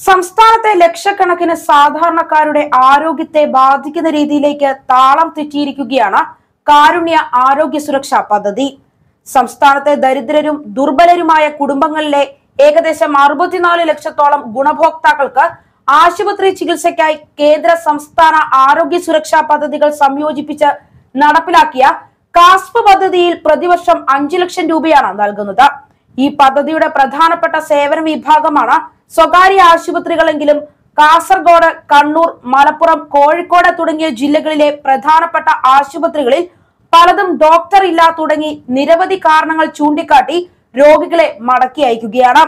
സംസ്ഥാനത്തെ ലക്ഷക്കണക്കിന് സാധാരണക്കാരുടെ ആരോഗ്യത്തെ ബാധിക്കുന്ന രീതിയിലേക്ക് താളം തെറ്റിയിരിക്കുകയാണ് കാരുണ്യ ആരോഗ്യ സുരക്ഷാ പദ്ധതി. സംസ്ഥാനത്തെ ദരിദ്രരും ദുർബലരുമായ കുടുംബങ്ങളിലെ ഏകദേശം അറുപത്തിനാല് ലക്ഷത്തോളം ഗുണഭോക്താക്കൾക്ക് ആശുപത്രി ചികിത്സയ്ക്കായി കേന്ദ്ര സംസ്ഥാന ആരോഗ്യ സുരക്ഷാ പദ്ധതികൾ സംയോജിപ്പിച്ച് നടപ്പിലാക്കിയ കാസ്പ് പദ്ധതിയിൽ പ്രതിവർഷം അഞ്ചു ലക്ഷം രൂപയാണ് നൽകുന്നത്. ഈ പദ്ധതിയുടെ പ്രധാനപ്പെട്ട സേവന വിഭാഗമാണ് സ്വകാര്യ ആശുപത്രികളെങ്കിലും. കാസർഗോഡ് കണ്ണൂർ മലപ്പുറം കോഴിക്കോട് തുടങ്ങിയ ജില്ലകളിലെ പ്രധാനപ്പെട്ട ആശുപത്രികളിൽ പലതും ഡോക്ടർ ഇല്ല തുടങ്ങി നിരവധി കാരണങ്ങൾ ചൂണ്ടിക്കാട്ടി രോഗികളെ മടക്കി അയക്കുകയാണ്.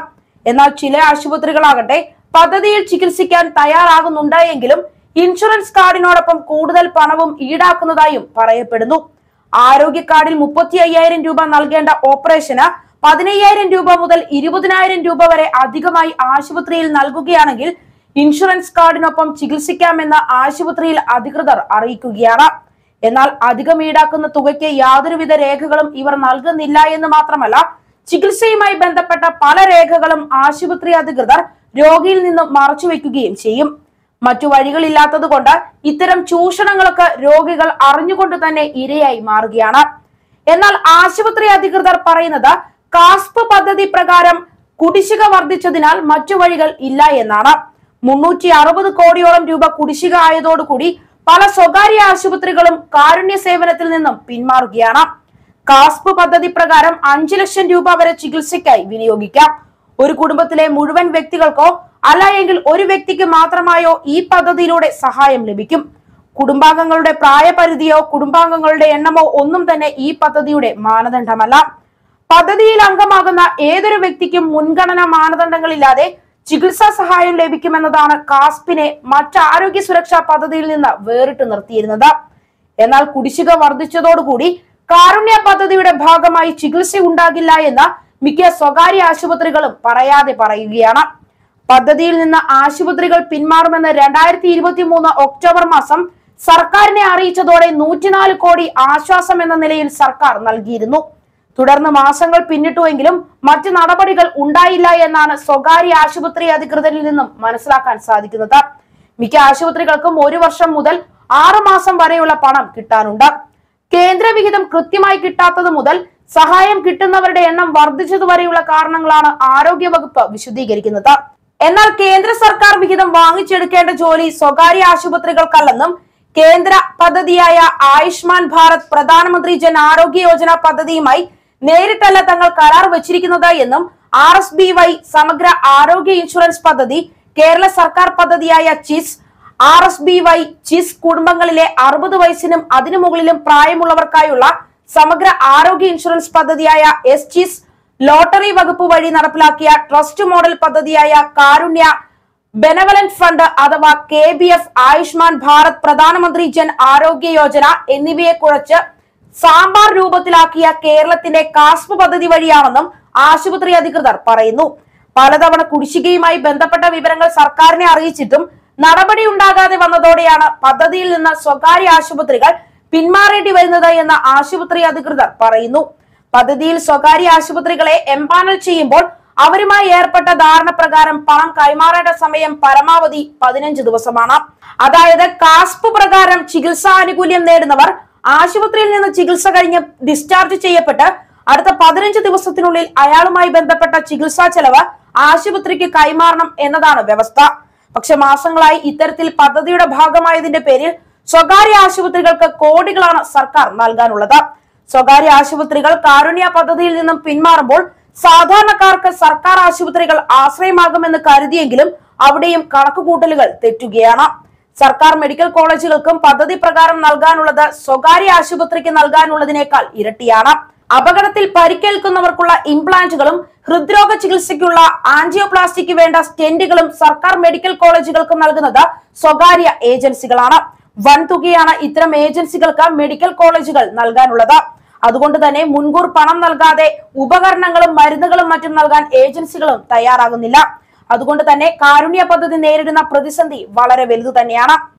എന്നാൽ ചില ആശുപത്രികളാകട്ടെ പദ്ധതിയിൽ ചികിത്സിക്കാൻ തയ്യാറാകുന്നുണ്ട് എങ്കിലും ഇൻഷുറൻസ് കാർഡിനോടൊപ്പം കൂടുതൽ പണവും ഈടാക്കുന്നതായും പറയപ്പെടുന്നു. ആരോഗ്യ കാർഡിൽ മുപ്പത്തി അയ്യായിരം രൂപ നൽകേണ്ട ഓപ്പറേഷന് പതിനയ്യായിരം രൂപ മുതൽ ഇരുപതിനായിരം രൂപ വരെ അധികമായി ആശുപത്രിയിൽ നൽകുകയാണെങ്കിൽ ഇൻഷുറൻസ് കാർഡിനൊപ്പം ചികിത്സിക്കാമെന്ന് ആശുപത്രിയിൽ അധികൃതർ അറിയിക്കുകയാണ്. എന്നാൽ അധികം ഈടാക്കുന്ന തുകയ്ക്ക് യാതൊരുവിധ രേഖകളും ഇവർ നൽകുന്നില്ല എന്ന് മാത്രമല്ല ചികിത്സയുമായി ബന്ധപ്പെട്ട പല രേഖകളും ആശുപത്രി അധികൃതർ രോഗിയിൽ നിന്നും മറച്ചുവെക്കുകയും ചെയ്യും. മറ്റു വഴികളില്ലാത്തതുകൊണ്ട് ഇത്തരം ചൂഷണങ്ങൾക്ക് രോഗികൾ അറിഞ്ഞുകൊണ്ട് തന്നെ ഇരയായി മാറുകയാണ്. എന്നാൽ ആശുപത്രി അധികൃതർ പറയുന്നത് കാസ്പ് പദ്ധതി പ്രകാരം കുടിശ്ശിക വർദ്ധിച്ചതിനാൽ മറ്റു വഴികൾ ഇല്ല എന്നാണ്. മുന്നൂറ്റി അറുപത് കോടിയോളം രൂപ കുടിശ്ശിക ആയതോടുകൂടി പല സ്വകാര്യ ആശുപത്രികളും കാരുണ്യ സേവനത്തിൽ നിന്നും പിന്മാറുകയാണ്. കാസ്പ് പദ്ധതി പ്രകാരം അഞ്ചു ലക്ഷം രൂപ വരെ ചികിത്സയ്ക്കായി വിനിയോഗിക്കാം. ഒരു കുടുംബത്തിലെ മുഴുവൻ വ്യക്തികൾക്കോ അല്ല എങ്കിൽ ഒരു വ്യക്തിക്ക് മാത്രമായോ ഈ പദ്ധതിയിലൂടെ സഹായം ലഭിക്കും. കുടുംബാംഗങ്ങളുടെ പ്രായപരിധിയോ കുടുംബാംഗങ്ങളുടെ എണ്ണമോ ഒന്നും തന്നെ ഈ പദ്ധതിയുടെ മാനദണ്ഡമല്ല. പദ്ധതിയിൽ അംഗമാകുന്ന ഏതൊരു വ്യക്തിക്കും മുൻഗണനാ മാനദണ്ഡങ്ങളില്ലാതെ ചികിത്സാ സഹായം ലഭിക്കുമെന്നതാണ് കാസ്പിനെ മറ്റ് ആരോഗ്യ സുരക്ഷാ പദ്ധതിയിൽ നിന്ന് വേറിട്ട് നിർത്തിയിരുന്നത്. എന്നാൽ കുടിശ്ശിക വർദ്ധിച്ചതോടുകൂടി കാരുണ്യ പദ്ധതിയുടെ ഭാഗമായി ചികിത്സ ഉണ്ടാകില്ല എന്ന് മിക്ക സ്വകാര്യ ആശുപത്രികളും പറയാതെ പറയുകയാണ്. പദ്ധതിയിൽ നിന്ന് ആശുപത്രികൾ പിന്മാറുമെന്ന് രണ്ടായിരത്തി ഇരുപത്തി മൂന്ന് ഒക്ടോബർ മാസം സർക്കാരിനെ അറിയിച്ചതോടെ നൂറ്റിനാല് കോടി ആശ്വാസം എന്ന നിലയിൽ സർക്കാർ നൽകിയിരുന്നു. തുടർന്ന് മാസങ്ങൾ പിന്നിട്ടുവെങ്കിലും മറ്റ് നടപടികൾ ഉണ്ടായില്ല എന്നാണ് സ്വകാര്യ ആശുപത്രി അധികൃതരിൽ നിന്നും മനസ്സിലാക്കാൻ സാധിക്കുന്നത്. മിക്ക ആശുപത്രികൾക്കും ഒരു വർഷം മുതൽ ആറു മാസം വരെയുള്ള പണം കിട്ടാനുണ്ട്. കേന്ദ്രവിഹിതം കൃത്യമായി കിട്ടാത്തത് മുതൽ സഹായം കിട്ടുന്നവരുടെ എണ്ണം വർദ്ധിച്ചതുവരെയുള്ള കാരണങ്ങളാണ് ആരോഗ്യ വകുപ്പ് വിശദീകരിക്കുന്നത്. എന്നാൽ കേന്ദ്ര സർക്കാർ വിഹിതം വാങ്ങിച്ചെടുക്കേണ്ട ജോലി സ്വകാര്യ ആശുപത്രികൾക്കല്ലെന്നും കേന്ദ്ര പദ്ധതിയായ ആയുഷ്മാൻ ഭാരത് പ്രധാനമന്ത്രി ജൻ ആരോഗ്യ യോജന പദ്ധതിയുമായി നേരിട്ടല്ല തങ്ങൾ കരാർ വെച്ചിരിക്കുന്നത് എന്നും ആർ എസ് ബി വൈ സമഗ്ര ആരോഗ്യ ഇൻഷുറൻസ് പദ്ധതി കേരള സർക്കാർ പദ്ധതിയായ CHIS R S B Y CHIS കുടുംബങ്ങളിലെ അറുപത് വയസ്സിനും അതിനു മുകളിലും പ്രായമുള്ളവർക്കായുള്ള സമഗ്ര ആരോഗ്യ ഇൻഷുറൻസ് പദ്ധതിയായ എസ് ചിസ് ലോട്ടറി വകുപ്പ് വഴി നടപ്പിലാക്കിയ ട്രസ്റ്റ് മോഡൽ പദ്ധതിയായ കാരുണ്യ ബെനവലന്റ് ഫണ്ട് അഥവാ K B F Ayushman Bharat Pradhan Mantri Jan Arogya Yojana എന്നിവയെ കുറിച്ച് സാമ്പാർ രൂപത്തിലാക്കിയ കേരളത്തിന്റെ കാസ്പ് പദ്ധതി വഴിയാണെന്നും ആശുപത്രി അധികൃതർ പറയുന്നു. പലതവണ കുടിശ്ശികയുമായി ബന്ധപ്പെട്ട വിവരങ്ങൾ സർക്കാരിനെ അറിയിച്ചിട്ടും നടപടി ഉണ്ടാകാതെ വന്നതോടെയാണ് പദ്ധതിയിൽ നിന്ന് സ്വകാര്യ ആശുപത്രികൾ പിന്മാറേണ്ടി വരുന്നത് എന്ന് ആശുപത്രി അധികൃതർ പറയുന്നു. പദ്ധതിയിൽ സ്വകാര്യ ആശുപത്രികളെ എംപാനൽ ചെയ്യുമ്പോൾ അവരുമായി ഏർപ്പെട്ട ധാരണ പ്രകാരം പണം കൈമാറേണ്ട സമയം പരമാവധി പതിനഞ്ച് ദിവസമാണ്. അതായത് കാസ്പ് പ്രകാരം ചികിത്സാ ആനുകൂല്യം നേടുന്നവർ ആശുപത്രിയിൽ നിന്ന് ചികിത്സ കഴിഞ്ഞ് ഡിസ്ചാർജ് ചെയ്യപ്പെട്ട് അടുത്ത പതിനഞ്ച് ദിവസത്തിനുള്ളിൽ അയാളുമായി ബന്ധപ്പെട്ട ചികിത്സാ ചെലവ് ആശുപത്രിക്ക് കൈമാറണം എന്നതാണ് വ്യവസ്ഥ. പക്ഷെ മാസങ്ങളായി ഇത്തരത്തിൽ പദ്ധതിയുടെ ഭാഗമായതിന്റെ പേരിൽ സ്വകാര്യ ആശുപത്രികൾക്ക് കോടികളാണ് സർക്കാർ നൽകാനുള്ളത്. സ്വകാര്യ ആശുപത്രികൾ കാരുണ്യ പദ്ധതിയിൽ നിന്നും പിന്മാറുമ്പോൾ സാധാരണക്കാർക്ക് സർക്കാർ ആശുപത്രികൾ ആശ്രയമാകുമെന്ന് കരുതിയെങ്കിലും അവിടെയും കണക്കുകൂട്ടലുകൾ തെറ്റുകയാണ്. സർക്കാർ മെഡിക്കൽ കോളേജുകൾക്കും പദ്ധതി പ്രകാരം നൽകാനുള്ളത് സ്വകാര്യ ആശുപത്രിക്ക് നൽകാനുള്ളതിനേക്കാൾ ഇരട്ടിയാണ്. അപകടത്തിൽ പരിക്കേൽക്കുന്നവർക്കുള്ള ഇംപ്ലാന്റുകളും ഹൃദ്രോഗ ചികിത്സയ്ക്കുള്ള ആൻജിയോപ്ലാസ്റ്റിക്ക് വേണ്ട സ്റ്റെന്റുകളും സർക്കാർ മെഡിക്കൽ കോളേജുകൾക്ക് നൽകുന്നത് സ്വകാര്യ ഏജൻസികളാണ്. വൻതുകയാണ് ഇത്തരം ഏജൻസികൾക്ക് മെഡിക്കൽ കോളേജുകൾ നൽകാനുള്ളത്. അതുകൊണ്ട് തന്നെ മുൻകൂർ പണം നൽകാതെ ഉപകരണങ്ങളും മരുന്നുകളും മറ്റും നൽകാൻ ഏജൻസികളും തയ്യാറാകുന്നില്ല. അതുകൊണ്ട് തന്നെ കാരുണ്യ പദ്ധതി നേരിടുന്ന പ്രതിസന്ധി വളരെ വലുതു തന്നെയാണ്.